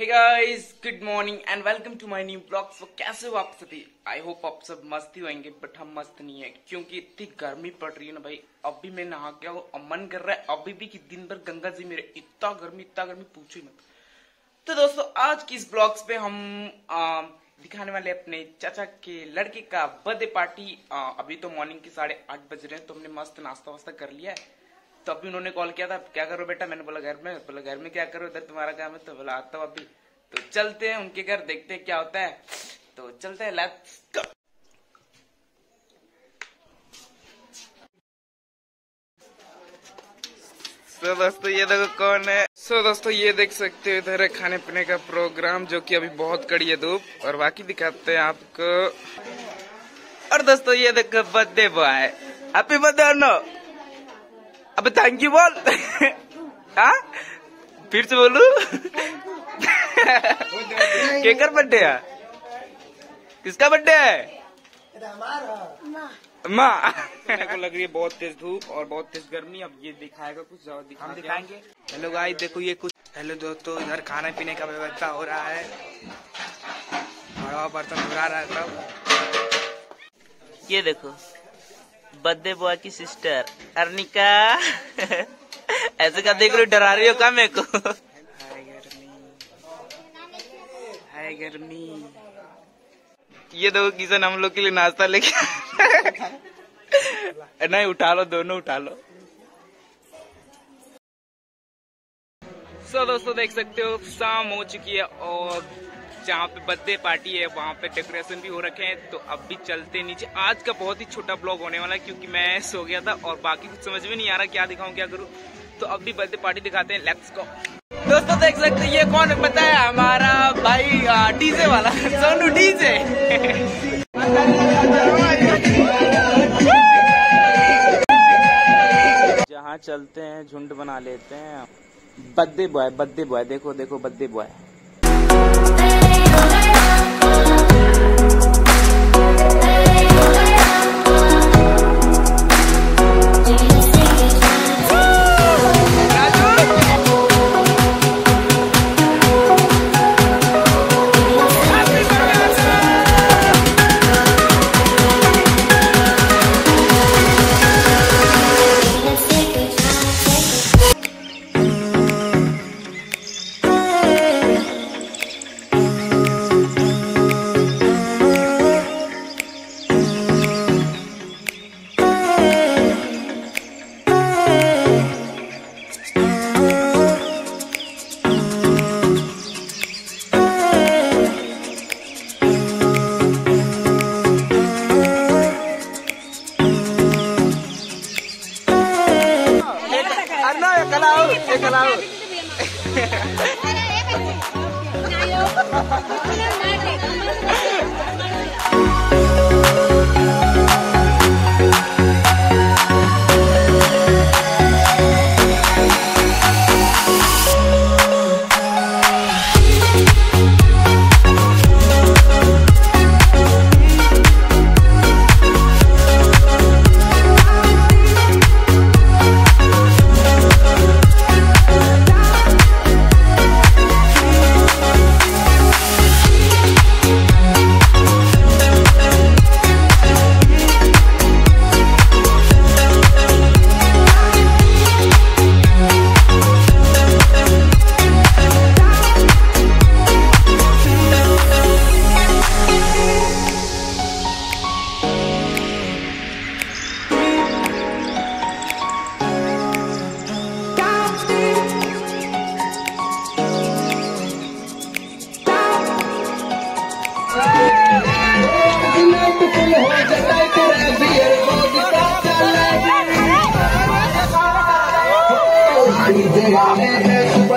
Hey guys good morning and welcome to my new blog so कैसे हो आप सभी? आई होप आप सब मस्त ही होंगे बट हम मस्त नहीं है क्योंकि इतनी गर्मी पड़ रही है ना भाई। अभी मैं नहा गया हूँ अब मन कर रहा है अभी भी कि दिन भर गंगा जी मेरे इतना गर्मी इतना गर्मी पूछो ही मत। तो दोस्तों आज की इस ब्लॉग्स पे हम आ, दिखाने वाले अपने चाचा के लड़के का बर्थडे पार्टी आ, अभी तो मॉर्निंग के साढ़े आठ बज रहे हैं तो हमने मस्त नाश्ता वास्ता कर लिया है। तो अभी उन्होंने कॉल किया था क्या करो बेटा? मैंने बोला घर में बोला घर में क्या करो? इधर तुम्हारा काम है। तो बोला आता हूँ अभी। तो चलते हैं उनके घर देखते हैं क्या होता है। तो चलते हैं लेट्स गो सो दोस्तों ये देखो कौन है। सो so, दोस्तों ये देख सकते हो इधर है खाने पीने का प्रोग्राम जो कि अभी बहुत कड़ी है धूप। और बाकी दिखाते हैं आपको। और दोस्तों ये देखो birthday boy happy birthday no अब थैंक यू बोल। हाँ? फिर से बोलू? केकर बर्थडे है? किसका बर्थडे है? माँ। को लग रही है बहुत तेज धूप और बहुत तेज गर्मी। अब ये दिखाएगा कुछ और दिखा हम दिखाएँगे। हेलो गाइस देखो ये कुछ। हेलो दोस्तों इधर खाने पीने का व्यवस्था हो रहा है। और बर्तन धुला रहा है सब। ये देखो। बर्थडे बॉय की सिस्टर अर्निका ऐसे का देख रहे हो डरा रही हो का मेरे को? हाय गर्मी। हाय गर्मी ये देखो किशन हम लोग के लिए नाश्ता लेके नहीं उठा लो दोनों उठा लो। सो दोस्तों देख सकते हो शाम हो चुकी है और जहाँ पे बर्थडे पार्टी है, वहाँ पे डेकोरेशन भी हो रखे हैं। तो अब भी चलते नीचे। आज का बहुत ही छोटा ब्लॉग होने वाला है, क्योंकि मैं सो गया था और बाकी कुछ समझ में नहीं आ रहा क्या दिखाऊँ, क्या करूँ। तो अब भी बर्थडे पार्टी दिखाते हैं। लेट्स गो दोस्तों, देख सकते ये कौन पता है, हमारा भाई डीजे वाला। सोनू डीजे जहाँ चलते हैं, झुंड बना लेते हैं। Birthday boy birthday boy. देखो देखो, बर्थडे बॉय। I'm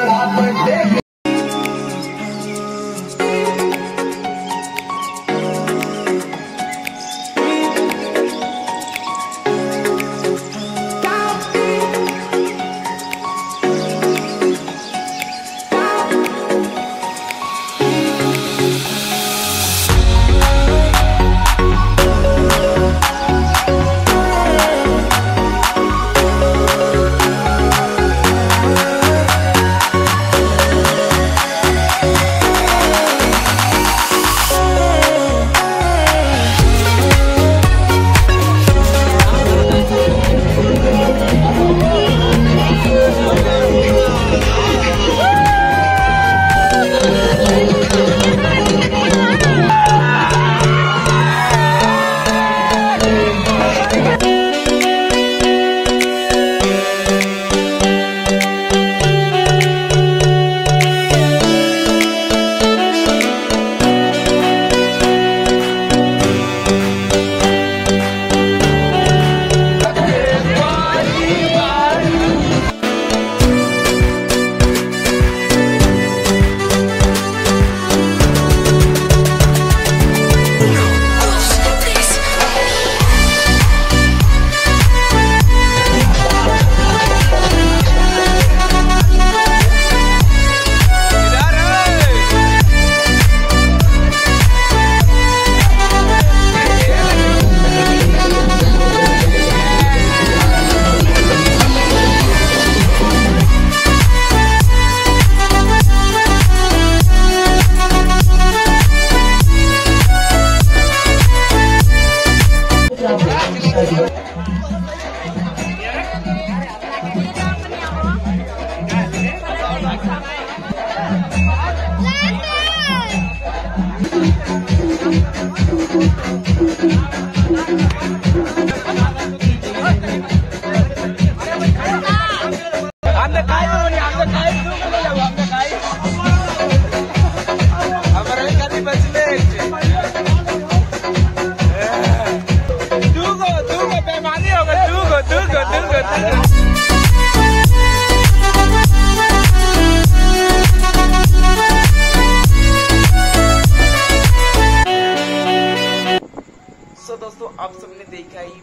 आप सबने देखा ही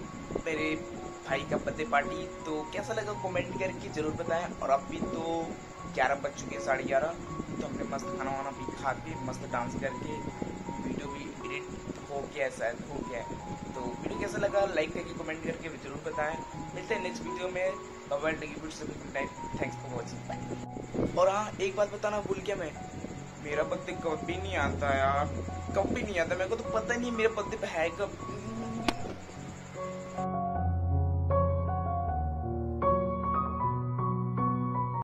मेरे भाई का बर्थडे पार्टी तो कैसा लगा कमेंट करके ज़रूर बताएँ। और अभी तो ग्यारह बज चुके हैं, साढ़े ग्यारह। तो हमने मस्त खाना वाना भी खा के, मस्त डांस करके वीडियो भी एडिट हो गया है, शायद हो गया है। तो वीडियो कैसा लगा लाइक करके कमेंट करके ज़रूर बताएँ। मिलते हैं नेक्स्ट वीडियो में। थैंक्स फॉर वॉचिंग और हाँ एक बात बताना भूल गया मैं। मेरा बर्थडे कभी नहीं आता यार। कभी नहीं आता। मेरे को तो पता नहीं मेरे बर्थडे है कब।